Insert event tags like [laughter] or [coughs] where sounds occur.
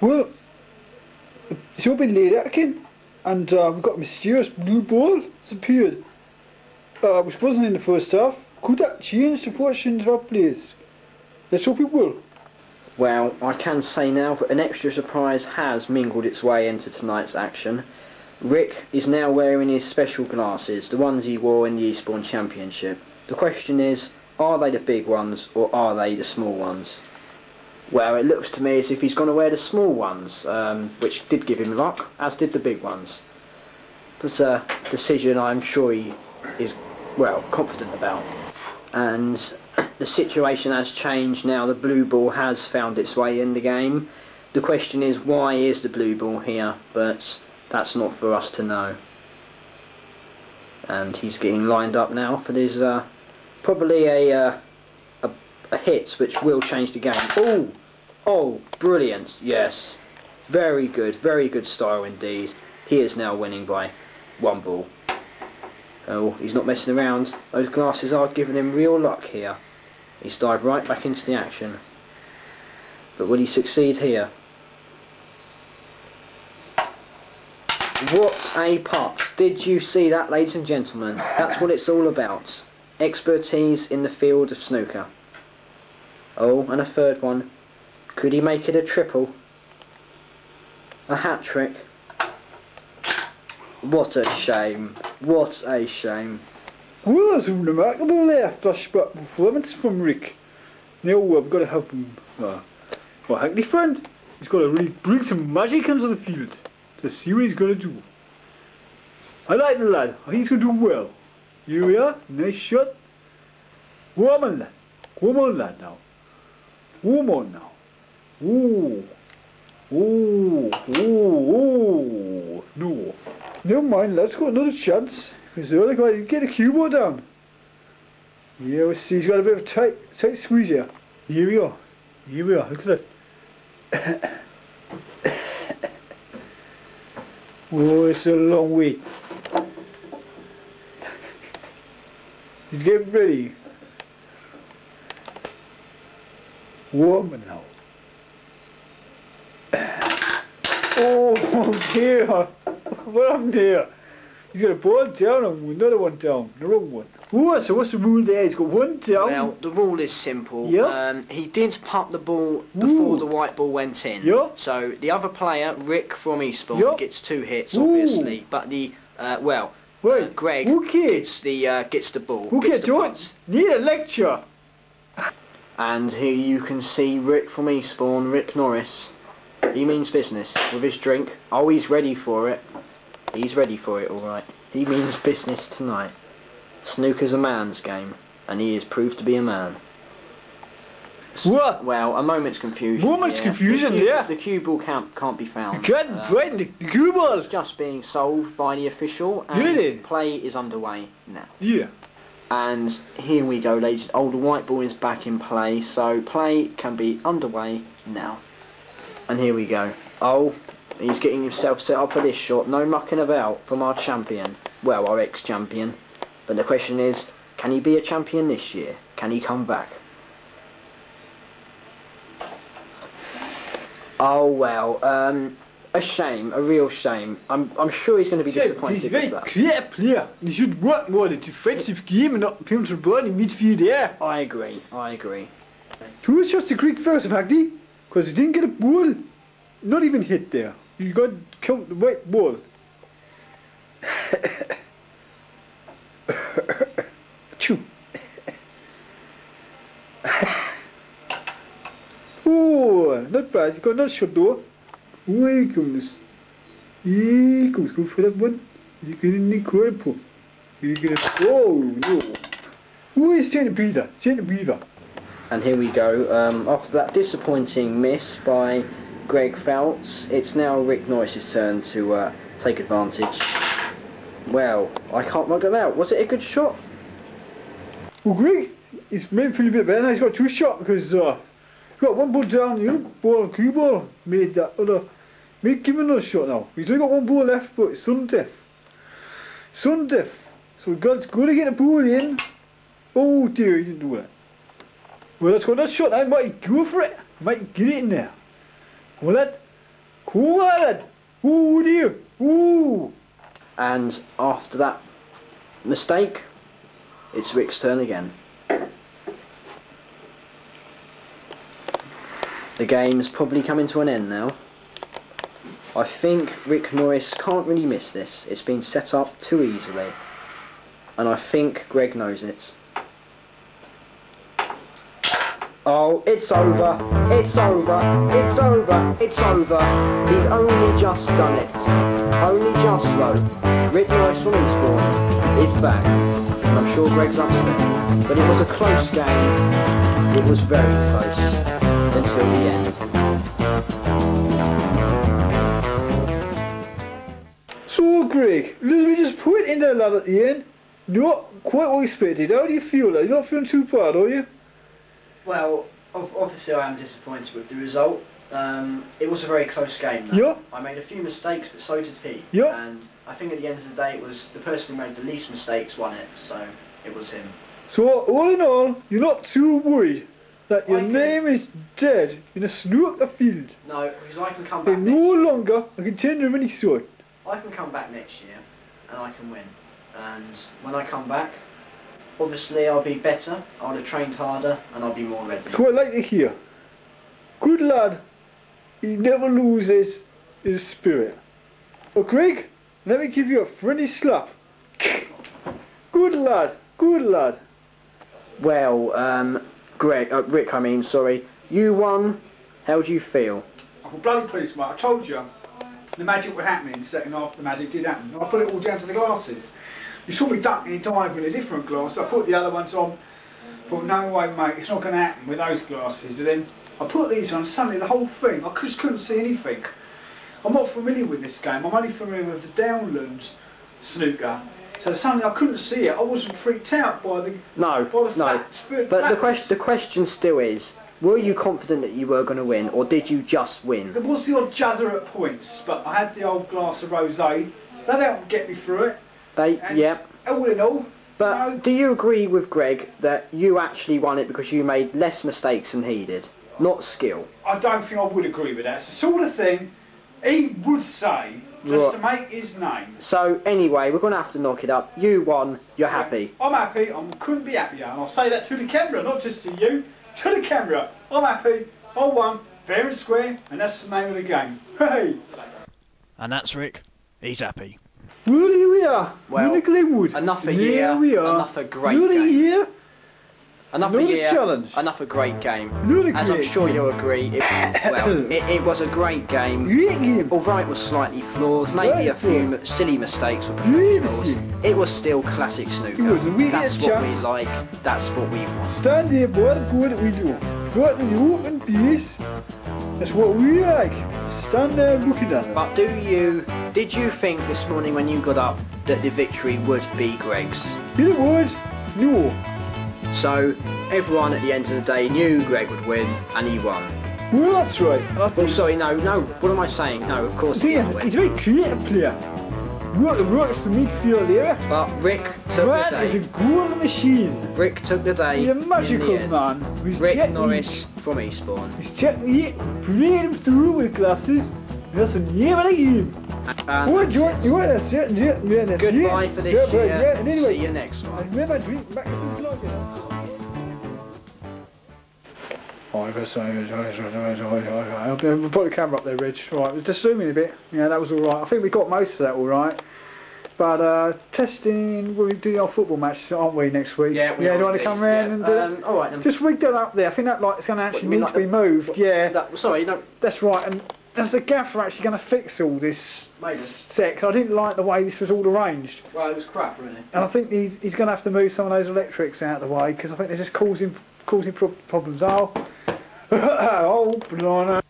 Well, it's all been laid out again, and uh, we've got a mysterious blue ball that's appeared, uh, which wasn't in the first half. Could that change the fortunes of our players? Let's hope it will. Well, I can say now that an extra surprise has mingled its way into tonight's action. Rick is now wearing his special glasses, the ones he wore in the Eastbourne Championship. The question is, are they the big ones or are they the small ones? Well, it looks to me as if he's going to wear the small ones, um, which did give him luck, as did the big ones. That's a decision I'm sure he is, well, confident about. And the situation has changed now. The blue ball has found its way in the game. The question is, why is the blue ball here? But that's not for us to know. And he's getting lined up now for this, uh, probably a, uh, a, a hit which will change the game. Oh, oh, brilliant! Yes, very good, very good style indeed. He is now winning by one ball. Oh, he's not messing around. Those glasses are giving him real luck here. He's dived right back into the action. But will he succeed here? What a putt. Did you see that, ladies and gentlemen? That's what it's all about. Expertise in the field of snooker. Oh, and a third one. Could he make it a triple? A hat trick? What a shame. What a shame. Well, that's a remarkable left dash back performance from Rick. Now we've got to have him, uh, our Hackney friend. He's got to really bring some magic into the field to see what he's going to do. I like the lad. He's going to do well. Here we are. Nice shot. Come on, lad. Come on, lad, now. Come on, now. Ooh. Ooh. Ooh. Ooh. No. Never mind, let's go another chance. Because the other guy, get a ball down. Yeah, we see he's got a bit of tight, tight squeeze here. Here we are. Here we are, look at that. oh, it's a long way. Getting ready. Woman now. Oh [laughs] dear. What happened there? He's got a ball down and another one down. The wrong one. Oh, so what's the rule there? He's got one down. Well, the rule is simple. Yeah. Um, he did pop the ball before Ooh. the white ball went in. Yeah. So the other player, Rick from Eastbourne, gets two hits, Ooh. obviously. But the uh, well, uh, Wait, Greg okay. gets the uh, gets the ball. Who gets the it? Need a lecture. And here you can see Rick from Eastbourne, Rick Norris. He means business with his drink. Oh, he's ready for it. He's ready for it, all right. He means business tonight. Snooker's a man's game, and he is proved to be a man. What? Well, a moment's confusion. Moment's yeah. confusion, the cue, yeah. The cue ball can't, can't be found. Good, Uh, right, the, the cue balls. Is just being solved by the official, and Really? play is underway now. Yeah. And here we go, ladies. Oh, the white ball is back in play, so play can be underway now. And here we go. Oh, he's getting himself set up for this shot. No mucking about from our champion. Well, our ex-champion. But the question is, can he be a champion this year? Can he come back? Oh well, um, a shame, a real shame. I'm, I'm sure he's going to be disappointed He's a very clear player. He should work more the defensive game and not pin the ball in midfield there. I agree, I agree. Two shots to Greek first, Hackney, because you didn't get a ball. Not even hit there. You got count the white ball. [coughs] Choo. [coughs] oh, not bad. You got another shot he comes. Here he comes. Go for that one. You get in corpo. You a. Oh, no. Who is breather? Trying to breather. And here we go. Um, after that disappointing miss by Greg Phelps, it's now Rick Norris's turn to uh, take advantage. Well, I can't work him out. Was it a good shot? Well, Greg, he's made a bit better now. He's got two shots because uh, he's got one ball down, the other ball, cue ball, made that other, made him another shot now. He's only got one ball left, but it's sudden death. Death. So we've got, got to get the ball in. Oh dear, he didn't do that. Well, another shot. I might go for it. Might get it in there. Cool lad. Ooh dear. Ooh. And after that mistake, it's Rick's turn again. The game's probably coming to an end now. I think Rick Norris can't really miss this. It's been set up too easily. And I think Greg knows it. Oh, it's over. It's over. It's over. It's over. He's only just done it. Only just though. Rick Norris from Eastbourne is back. And I'm sure Greg's upset. But it was a close game. It was very close. Until the end. So Greg, we just put it in there lad at the end. Not quite what we expected. How do you feel? Lad? You're not feeling too bad, are you? Well, obviously I am disappointed with the result. Um, it was a very close game though. Yeah. I made a few mistakes, but so did he. Yeah. And I think at the end of the day, it was the person who made the least mistakes won it, so it was him. So all in all, you're not too worried that your name is dead in a snooker field. No, because I can come back. And no longer a contender of any sort. I can come back next year, and I can win. And when I come back, obviously I'll be better. I'll have trained harder, and I'll be more ready. That's what I like to hear. Good lad. He never loses his spirit. But Greg, let me give you a friendly slap. Good lad. Good lad. Well, um, Greg, uh, Rick, I mean, sorry, you won. How do you feel? I feel bloody pleased, mate. I told you the magic would happen in the second half. The magic did happen. And I put it all down to the glasses. You saw me ducking and diving in a different glass. I put the other ones on. Thought, no way, mate. It's not going to happen with those glasses. And then I put these on. Suddenly, the whole thing. I just couldn't see anything. I'm not familiar with this game. I'm only familiar with the Downland snooker. So suddenly, I couldn't see it. I wasn't freaked out by the No, by the no. facts. But the question, the question still is: Were you confident that you were going to win, or did you just win? There was the odd judder at points, but I had the old glass of rosé. That helped get me through it. They, And- yep. All in all, But No. do you agree with Greg that you actually won it because you made less mistakes than he did, not skill? I don't think I would agree with that. It's the sort of thing he would say just to make his name. So anyway, we're going to have to knock it up. You won. You're happy. I'm happy. I couldn't be happier. And I'll say that to the camera, not just to you, to the camera. I'm happy. I won fair and square, and that's the name of the game. [laughs] Hey! And that's Rick. He's happy. Here we are. Well, We're in Glenwood. another Here year, we are. another great Another game. year. Another Another year, challenge. another great game. Another As I'm great sure you'll agree, it, well, [coughs] it, it was a great game. Great game. Although it was slightly flawed, maybe a few silly mistakes for Great professionals, it was still classic snooker. A That's what we like. That's what we want. Stand here, boy, good we do. Front in the open piece. That's what we like. Stand there looking at it. But do you, did you think this morning when you got up that the victory would be Greg's? The words, no. So everyone at the end of the day knew Greg would win, and he won. Well, that's right. I Oh, think sorry, no, no. What am I saying? No, of course he he's, didn't he's a very creative player. Work, works the midfield area. But Rick took Man the is a day. goal machine. Rick took the day. He's a magical man. Rick Norris from Eastbourne. His technique, played him through with glasses. That's a name of the game. And What do you it. want? You want to sit and sit and then that's Goodbye it. for this Yeah, year. yeah, and anyway, See you next one. I remember drink back to the I've got so I'll put the camera up there, Reg. Right, just zoom in a bit. Yeah, that was all right. I think we got most of that all right. But uh, testing, we'll do our football match, aren't we, next week? Yeah, we yeah. Do you want to come round yeah. and do Um, all right then. Just rig that up there. I think that light's going to actually need like to be the- moved. Yeah, That- sorry, no. that's right. And that's the gaffer actually going to fix all this Maybe. set. 'cause I didn't like the way this was all arranged. Well, it was crap, really. And I think he, he's going to have to move some of those electrics out of the way because I think they're just causing causing pro- problems. Oh, [coughs] oh, blimey,